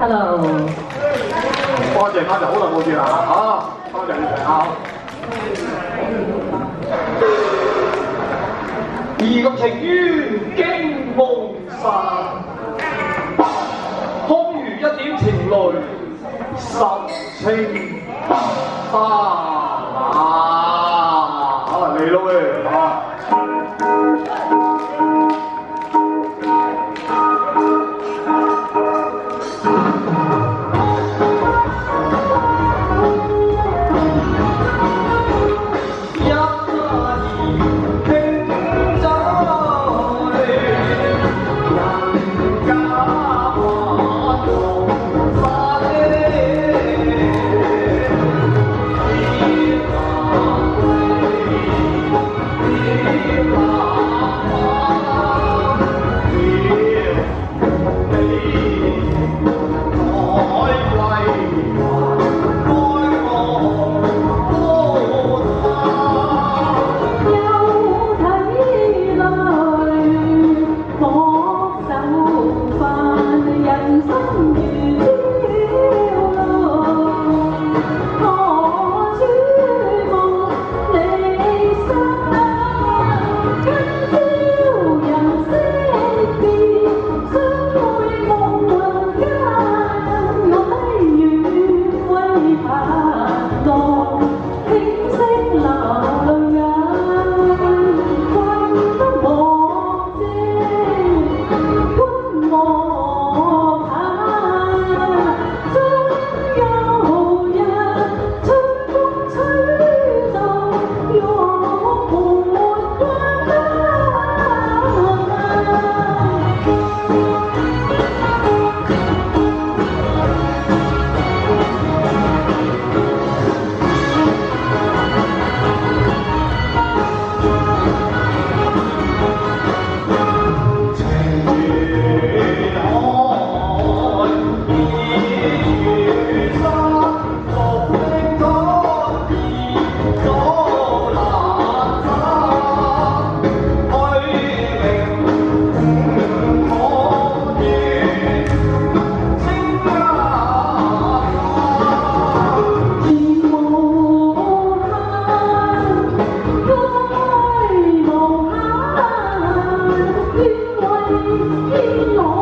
Hello，多謝翻就好耐冇見啦嚇，多謝你哋啊！而個情於驚夢散，空餘一點情淚十情花！Oh.